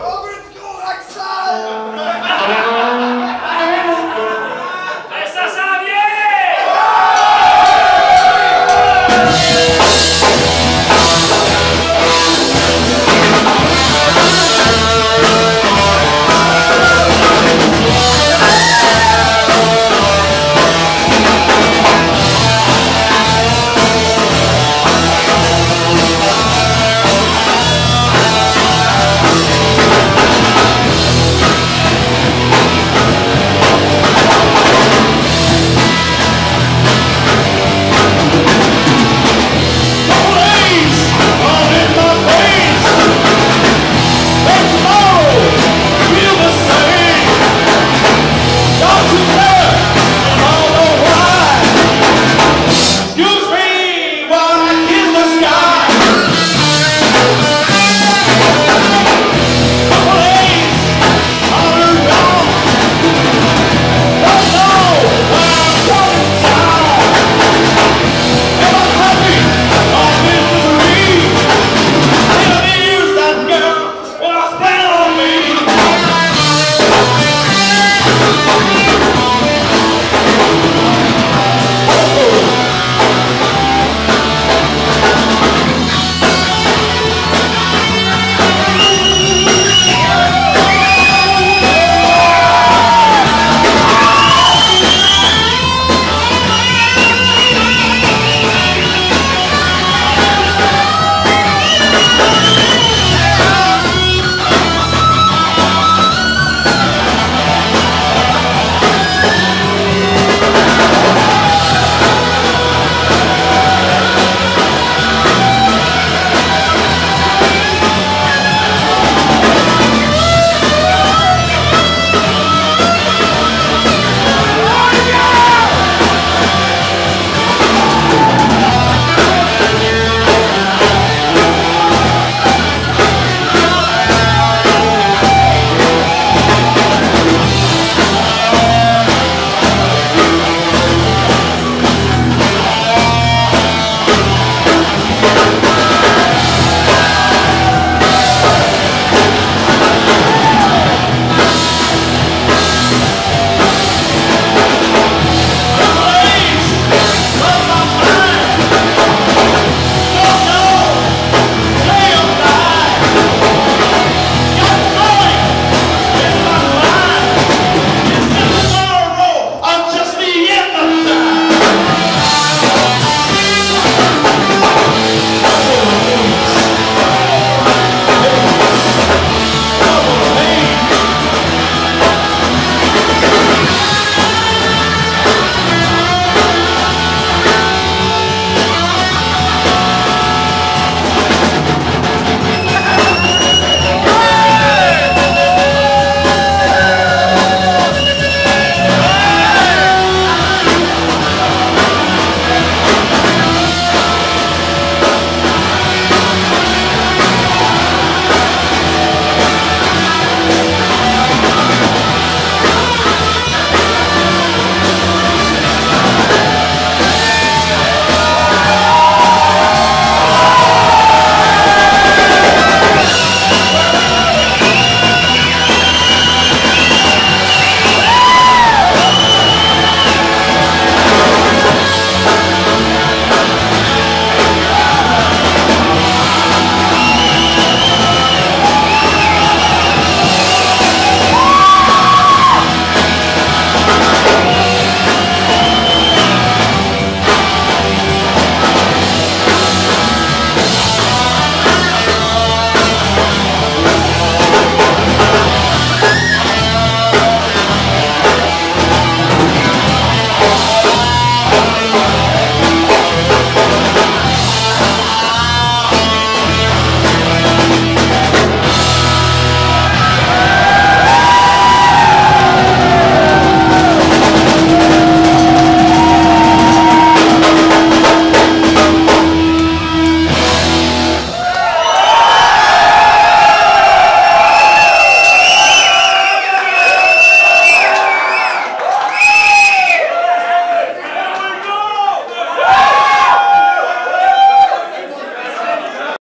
Over it's school Axel!